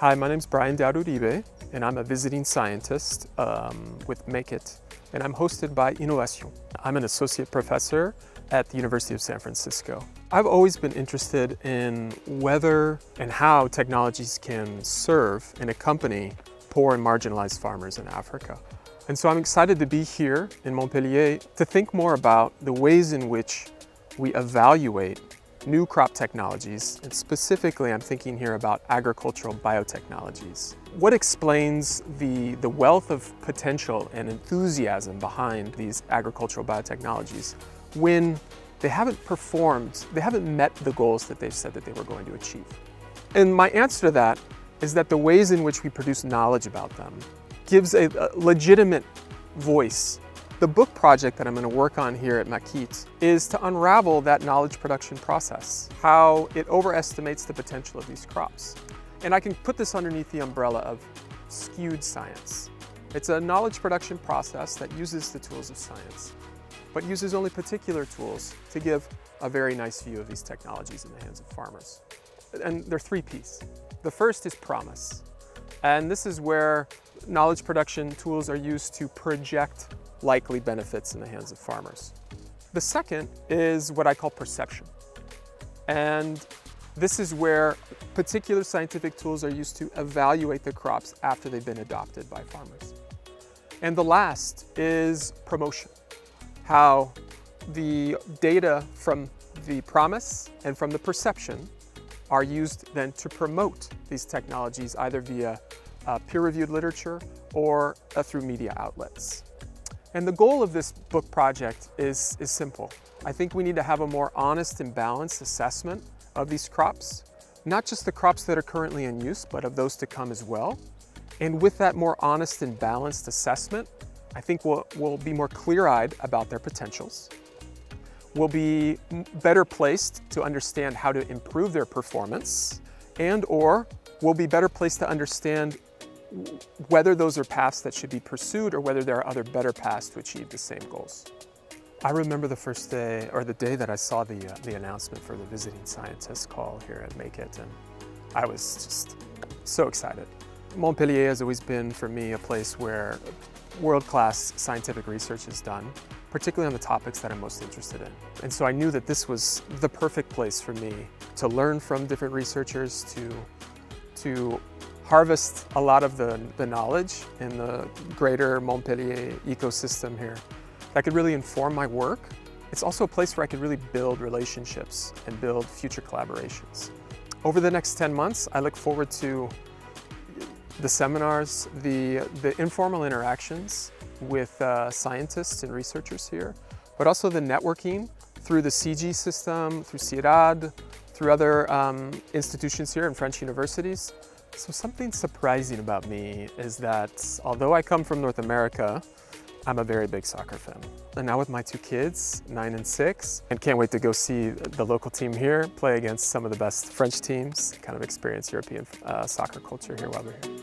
Hi, my name is Brian Dowd-Uribe, and I'm a visiting scientist um, with MAK'IT, and I'm hosted by Innovation. I'm an associate professor at the University of San Francisco. I've always been interested in whether and how technologies can serve and accompany poor and marginalized farmers in Africa. And so I'm excited to be here in Montpellier to think more about the ways in which we evaluate new crop technologies, and specifically I'm thinking here about agricultural biotechnologies. What explains the, the wealth of potential and enthusiasm behind these agricultural biotechnologies when they haven't performed, they haven't met the goals that they've said that they were going to achieve? And my answer to that is that the ways in which we produce knowledge about them gives a, a legitimate voice the book project that I'm going to work on here at MAK'IT is to unravel that knowledge production process, how it overestimates the potential of these crops. And I can put this underneath the umbrella of skewed science. It's a knowledge production process that uses the tools of science, but uses only particular tools to give a very nice view of these technologies in the hands of farmers. And they're three P's. The first is promise. And this is where knowledge production tools are used to project likely benefits in the hands of farmers. The second is what I call perception. And this is where particular scientific tools are used to evaluate the crops after they've been adopted by farmers. And the last is promotion, how the data from the promise and from the perception are used then to promote these technologies either via uh, peer-reviewed literature or uh, through media outlets. And the goal of this book project is, is simple. I think we need to have a more honest and balanced assessment of these crops, not just the crops that are currently in use, but of those to come as well. And with that more honest and balanced assessment, I think we'll, we'll be more clear-eyed about their potentials. We'll be better placed to understand how to improve their performance and or we'll be better placed to understand whether those are paths that should be pursued or whether there are other better paths to achieve the same goals. I remember the first day, or the day that I saw the, uh, the announcement for the visiting scientist call here at MAK'IT, and I was just so excited. Montpellier has always been, for me, a place where world-class scientific research is done, particularly on the topics that I'm most interested in. And so I knew that this was the perfect place for me to learn from different researchers, to, to harvest a lot of the, the knowledge in the greater Montpellier ecosystem here that could really inform my work. It's also a place where I could really build relationships and build future collaborations. Over the next 10 months, I look forward to the seminars, the, the informal interactions with uh, scientists and researchers here, but also the networking through the CG system, through CIRAD, through other um, institutions here and French universities. So something surprising about me is that although I come from North America, I'm a very big soccer fan. And now with my two kids, nine and six, and can't wait to go see the local team here play against some of the best French teams, kind of experience European uh, soccer culture here while we're here.